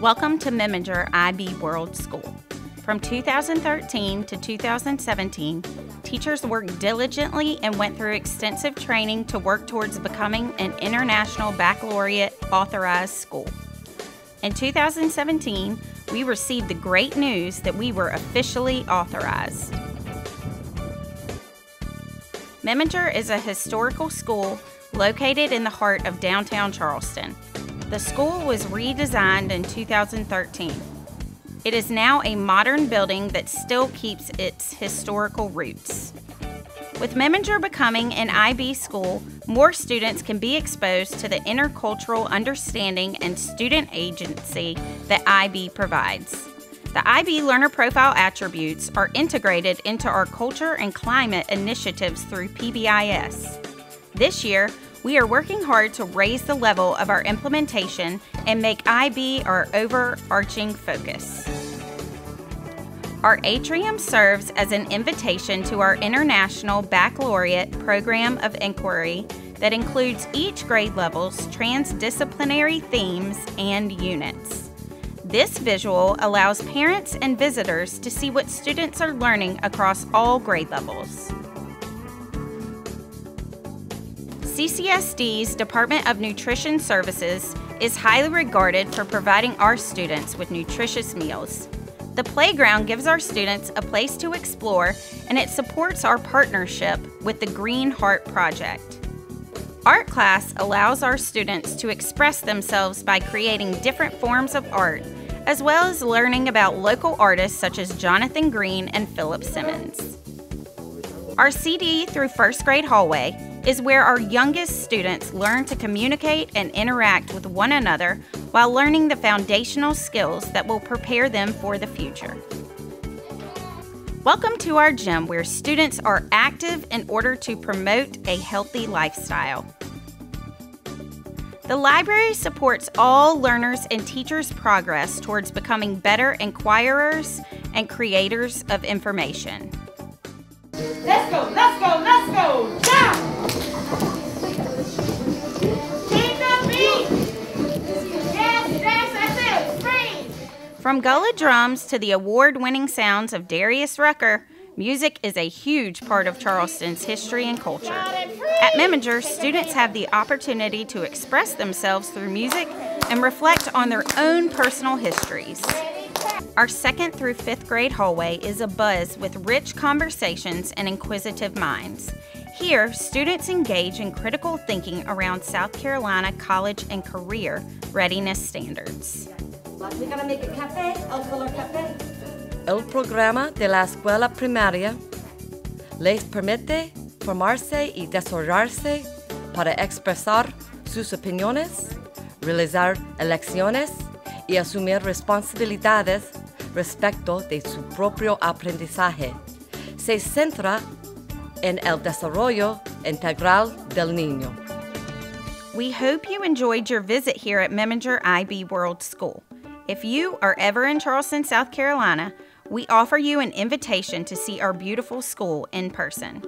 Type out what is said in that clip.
Welcome to Memminger IB World School. From 2013 to 2017, teachers worked diligently and went through extensive training to work towards becoming an international baccalaureate authorized school. In 2017, we received the great news that we were officially authorized. Memminger is a historical school located in the heart of downtown Charleston. The school was redesigned in 2013. It is now a modern building that still keeps its historical roots. With Memminger becoming an IB school, more students can be exposed to the intercultural understanding and student agency that IB provides. The IB learner profile attributes are integrated into our culture and climate initiatives through PBIS. This year, we are working hard to raise the level of our implementation and make IB our overarching focus. Our atrium serves as an invitation to our International Baccalaureate Program of Inquiry that includes each grade level's transdisciplinary themes and units. This visual allows parents and visitors to see what students are learning across all grade levels. CCSD's Department of Nutrition Services is highly regarded for providing our students with nutritious meals. The playground gives our students a place to explore and it supports our partnership with the Green Heart Project. Art class allows our students to express themselves by creating different forms of art, as well as learning about local artists such as Jonathan Green and Philip Simmons. Our CD through first grade hallway is where our youngest students learn to communicate and interact with one another while learning the foundational skills that will prepare them for the future. Welcome to our gym where students are active in order to promote a healthy lifestyle. The library supports all learners and teachers' progress towards becoming better inquirers and creators of information. From Gullah drums to the award winning sounds of Darius Rucker, music is a huge part of Charleston's history and culture. At Memminger, students have the opportunity to express themselves through music and reflect on their own personal histories. Our second through fifth grade hallway is abuzz with rich conversations and inquisitive minds. Here, students engage in critical thinking around South Carolina college and career readiness standards. El programa de la escuela primaria les permite formarse y desarrollarse para expresar sus opiniones, realizar elecciones y asumir responsabilidades respecto de su propio aprendizaje. Se centra en el desarrollo integral del niño. We hope you enjoyed your visit here at Memminger IB World School. If you are ever in Charleston, South Carolina, we offer you an invitation to see our beautiful school in person.